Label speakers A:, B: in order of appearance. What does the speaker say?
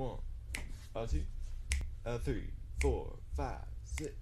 A: One, a two, a three, four, five, six.